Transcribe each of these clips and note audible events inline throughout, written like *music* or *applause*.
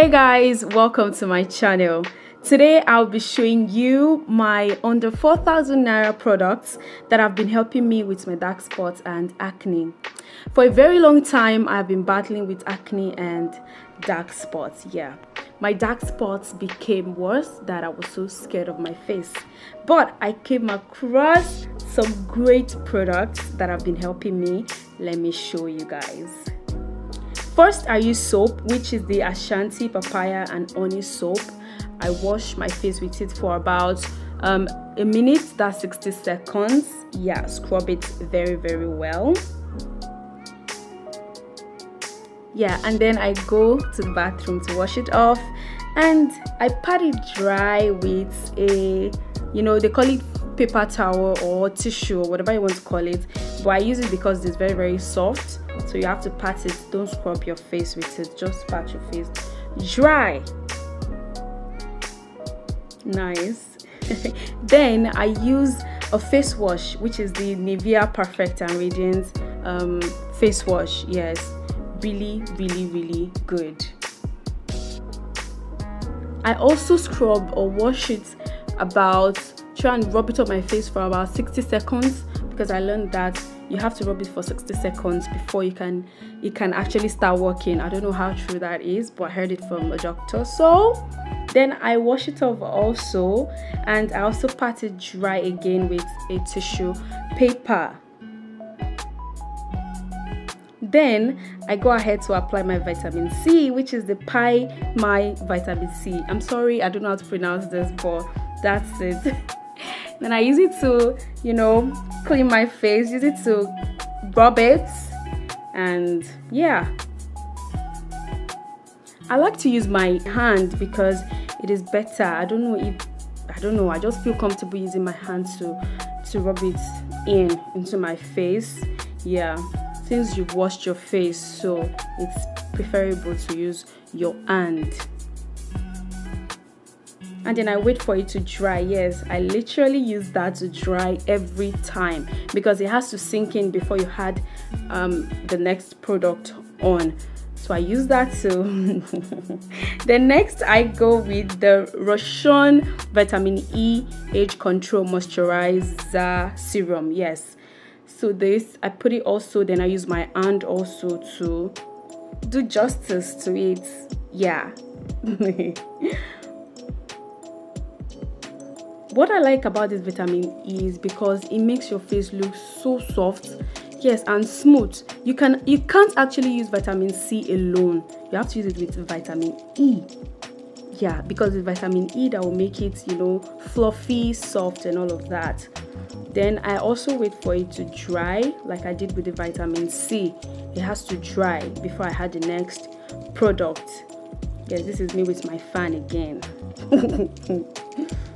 hey guys welcome to my channel. Today i'll be showing you my under 4000 naira products that have been helping me with my dark spots and acne. For a very long time i've been battling with acne and dark spots yeah. My dark spots became worse that i was so scared of my face. But i came across some great products that have been helping me. Let me show you guys First, I use soap, which is the Ashanti papaya and honey soap. I wash my face with it for about um, a minute, that's 60 seconds. Yeah, scrub it very, very well. Yeah, and then I go to the bathroom to wash it off and I pat it dry with a, you know, they call it paper towel or tissue or whatever you want to call it but I use it because it's very very soft so you have to pat it. Don't scrub your face with it. Just pat your face. Dry. Nice. *laughs* Then I use a face wash which is the Nivea Perfect and Radiant um, face wash. Yes. Really really really good. I also scrub or wash it about try and rub it on my face for about 60 seconds because I learned that you have to rub it for 60 seconds before you can it can actually start working. I don't know how true that is, but I heard it from a doctor. So then I wash it off also and I also pat it dry again with a tissue paper. Then I go ahead to apply my vitamin C, which is the Pei Mei Vitamin C. I'm sorry, I don't know how to pronounce this, but that's it. *laughs* then I use it to, you know, clean my face, use it to rub it, and yeah. I like to use my hand because it is better. I don't know if I don't know. I just feel comfortable using my hand to to rub it in into my face. Yeah, since you've washed your face, so it's preferable to use your hand and then I wait for it to dry. Yes, I literally use that to dry every time because it has to sink in before you add um, the next product on. So I use that too. *laughs* then next I go with the Roushun Vitamin E Age Control Moisturizer Serum. Yes. So this I put it also then I use my hand also to do justice to it. Yeah. *laughs* what i like about this vitamin e is because it makes your face look so soft yes and smooth. You can you can't actually use vitamin c alone. You have to use it with vitamin e. Yeah because it's vitamin e that will make it you know fluffy soft and all of that. Then i also wait for it to dry like i did with the vitamin c. It has to dry before i add the next product. Yes this is me with my fan again *laughs*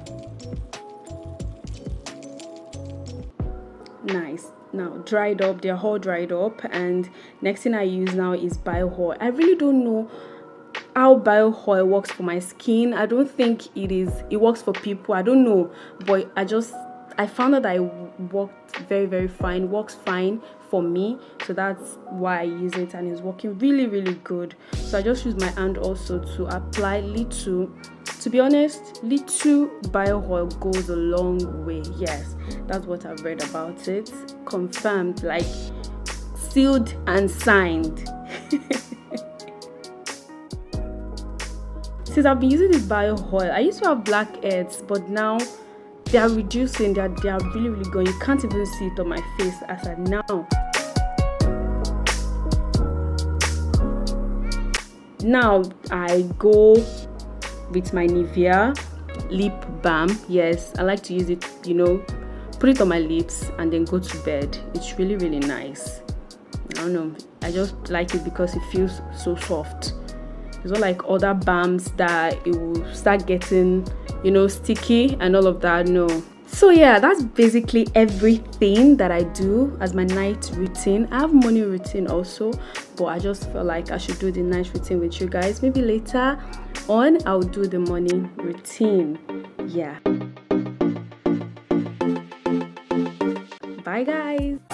nice. Now dried up they're all dried up and next thing i use now is bio oil i really don't know how bio oil works for my skin. I don't think it is it works for people. I don't know but i just i found that i worked very very fine works fine for me. So that's why i use it and it's working really really good. So i just use my hand also to apply little to be honest little bio oil goes a long way. Yes that's what i've read about it. Confirmed like sealed and signed. *laughs* Since i've been using this bio oil i used to have blackheads but now they are reducing they are, they are really really going you can't even see it on my face as i now now i go with my Nivea lip balm. Yes, I like to use it, you know, put it on my lips and then go to bed. It's really, really nice. I don't know. I just like it because it feels so soft. It's not like other balms that it will start getting, you know, sticky and all of that. No, so yeah that's basically everything that i do as my night routine. I have morning routine also but i just feel like i should do the night routine with you guys. Maybe later on i'll do the morning routine. Yeah. Bye guys